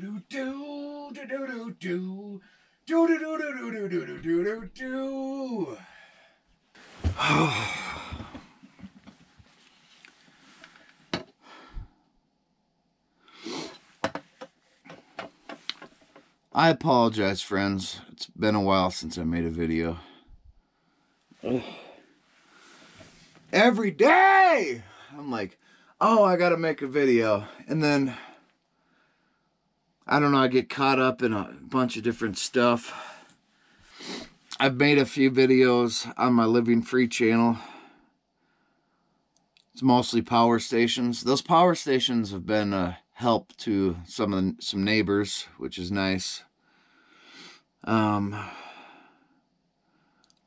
do do do do do do do do do do do do do do. I apologize, friends. It's been a while since I made a video. Every day, I'm like, oh, I gotta make a video. And then, I don't know, I get caught up in a bunch of different stuff. I've made a few videos on my Living Free channel. It's mostly power stations. Those power stations have been a help to some of the, some neighbors, which is nice. Um, a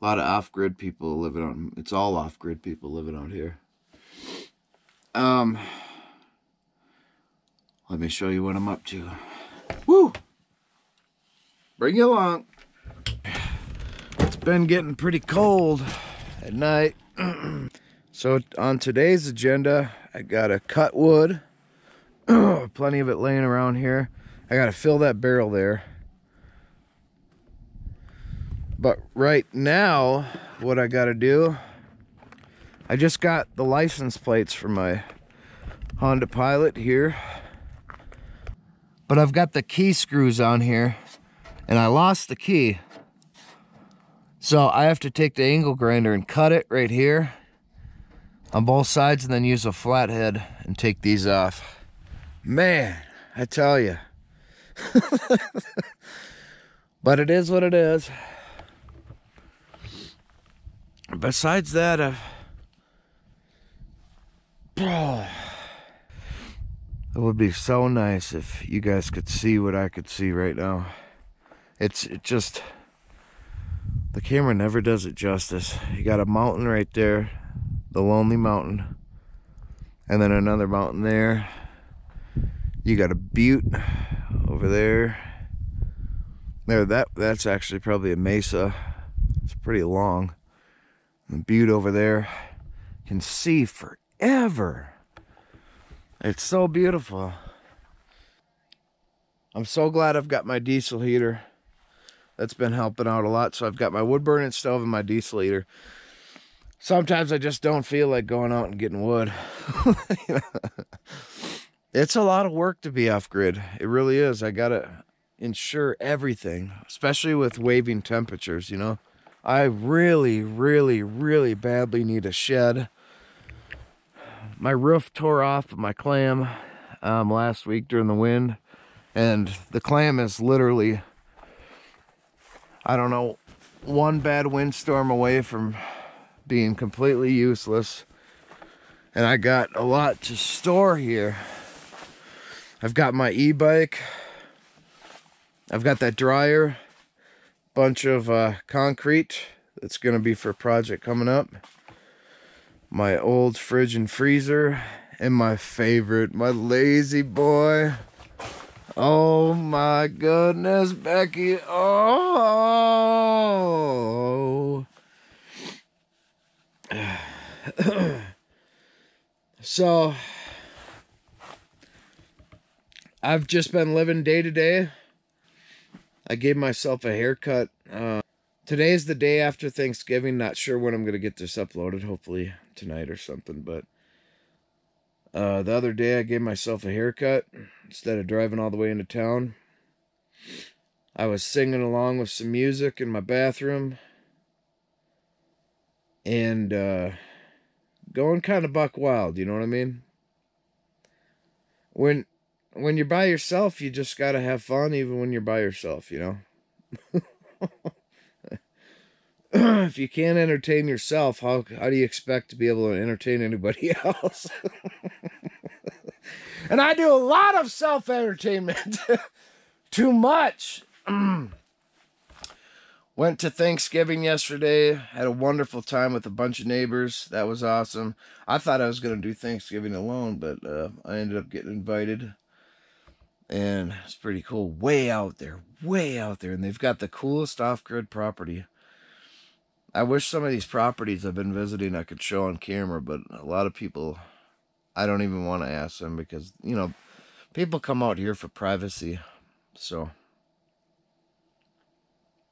lot of off-grid people living on. It's all off-grid people living out here. Um, let me show you what I'm up to. Woo! Bring you along. It's been getting pretty cold at night. so on today's agenda, I got to cut wood. Plenty of it laying around here. I got to fill that barrel there. But right now, what I got to do, I just got the license plates for my Honda Pilot here. But I've got the key screws on here and I lost the key. So I have to take the angle grinder and cut it right here on both sides and then use a flathead and take these off. Man, I tell you. but it is what it is. Besides that, uh, oh, it would be so nice if you guys could see what I could see right now. It's it just the camera never does it justice. You got a mountain right there, the Lonely Mountain, and then another mountain there. You got a butte over there. There, that that's actually probably a mesa. It's pretty long. The butte over there can see forever. It's so beautiful. I'm so glad I've got my diesel heater. That's been helping out a lot. So I've got my wood burning stove and my diesel heater. Sometimes I just don't feel like going out and getting wood. it's a lot of work to be off grid. It really is. I got to ensure everything, especially with waving temperatures, you know. I really, really, really badly need a shed my roof tore off of my clam um, last week during the wind. And the clam is literally, I don't know, one bad windstorm away from being completely useless. And I got a lot to store here. I've got my e-bike. I've got that dryer. Bunch of uh, concrete that's going to be for a project coming up my old fridge and freezer, and my favorite, my La-Z-Boy. Oh my goodness, Becky. Oh. so, I've just been living day to day. I gave myself a haircut. Uh, today is the day after Thanksgiving. Not sure when I'm going to get this uploaded. Hopefully tonight or something. But uh, the other day I gave myself a haircut instead of driving all the way into town. I was singing along with some music in my bathroom and uh, going kind of buck wild, you know what I mean? When when you're by yourself, you just got to have fun even when you're by yourself, you know? if you can't entertain yourself, how how do you expect to be able to entertain anybody else? and I do a lot of self entertainment. Too much. Went to Thanksgiving yesterday. Had a wonderful time with a bunch of neighbors. That was awesome. I thought I was going to do Thanksgiving alone, but uh, I ended up getting invited. And it's pretty cool. Way out there. Way out there. And they've got the coolest off grid property. I wish some of these properties I've been visiting I could show on camera, but a lot of people, I don't even want to ask them because, you know, people come out here for privacy. So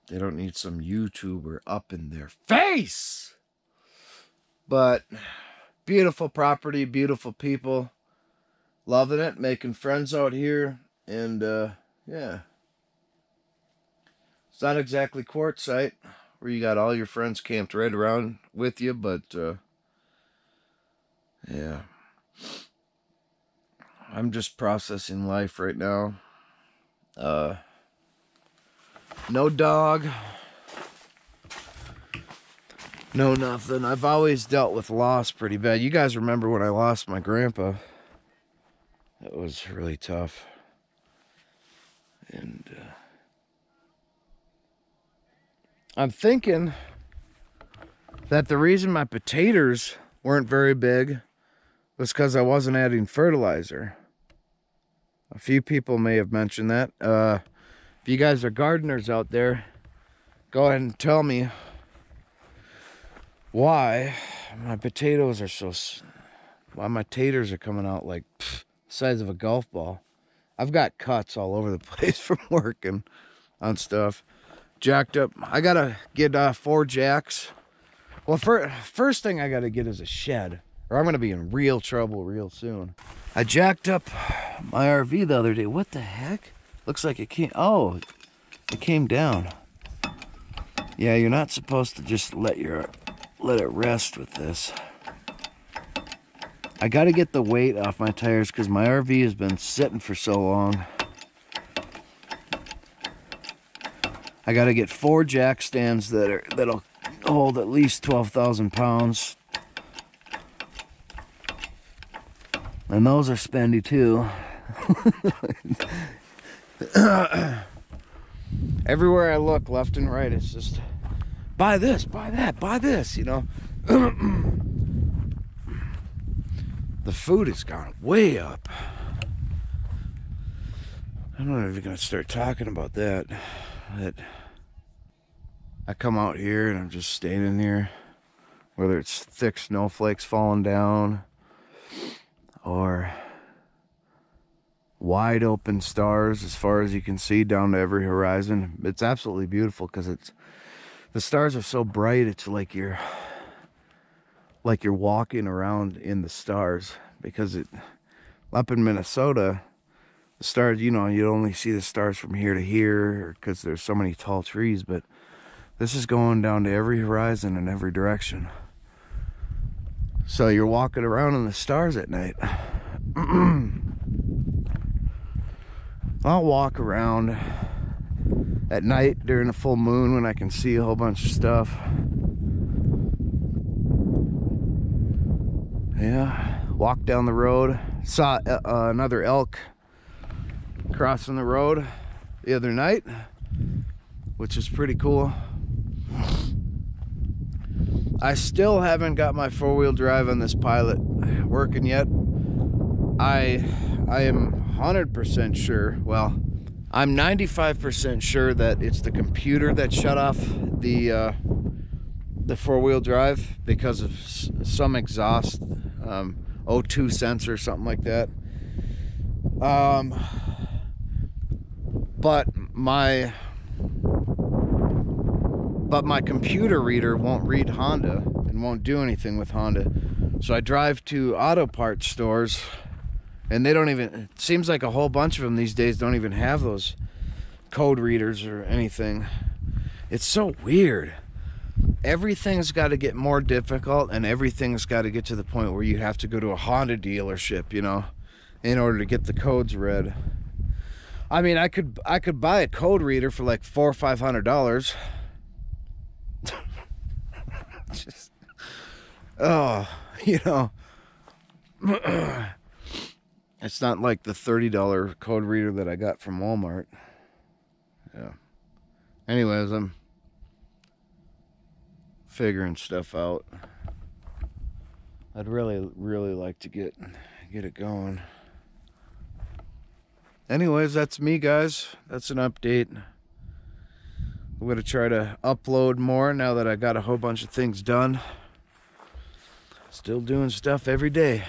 they don't need some YouTuber up in their face. But beautiful property, beautiful people. Loving it, making friends out here. And uh, yeah. It's not exactly quartzsite where you got all your friends camped right around with you, but uh, yeah. I'm just processing life right now. Uh, no dog. No nothing. I've always dealt with loss pretty bad. You guys remember when I lost my grandpa? That was really tough. And uh, I'm thinking that the reason my potatoes weren't very big was because I wasn't adding fertilizer. A few people may have mentioned that. Uh, if you guys are gardeners out there, go ahead and tell me why my potatoes are so. Why my taters are coming out like pff, size of a golf ball. I've got cuts all over the place from working on stuff. Jacked up. I gotta get uh, four jacks. Well, first thing I gotta get is a shed, or I'm gonna be in real trouble real soon. I jacked up my RV the other day. What the heck? Looks like it came, oh, it came down. Yeah, you're not supposed to just let your, let it rest with this. I got to get the weight off my tires because my RV has been sitting for so long. I got to get four jack stands that are that'll hold at least 12,000 pounds. And those are spendy too. Everywhere I look, left and right, it's just buy this, buy that, buy this, you know. the food has gone way up. I don't know if you're gonna start talking about that. That I come out here and I'm just standing here, whether it's thick snowflakes falling down or wide open stars as far as you can see down to every horizon. It's absolutely beautiful because it's the stars are so bright. It's like you're like you're walking around in the stars because it up in Minnesota, the stars, you know, you only see the stars from here to here because there's so many tall trees, but this is going down to every horizon in every direction. So you're walking around in the stars at night. I'll walk around at night during a full moon when I can see a whole bunch of stuff. Yeah, walk down the road. Saw uh, uh, another elk crossing the road the other night, which is pretty cool. I still haven't got my four-wheel drive on this pilot working yet. I I am 100% sure, well, I'm 95% sure that it's the computer that shut off the uh, the four-wheel drive because of some exhaust um, O2 sensor or something like that. Um, but my but my computer reader won't read Honda and won't do anything with Honda. So I drive to auto parts stores and they don't even it seems like a whole bunch of them these days don't even have those code readers or anything. It's so weird. Everything's got to get more difficult and everything's got to get to the point where you have to go to a Honda dealership, you know, in order to get the codes read. I mean, I could I could buy a code reader for like four or five hundred dollars just, oh, you know, it's not like the $30 code reader that I got from Walmart. Yeah. Anyways, I'm figuring stuff out. I'd really, really like to get get it going. Anyways, that's me, guys. That's an update. I'm going to try to upload more now that I got a whole bunch of things done. Still doing stuff every day.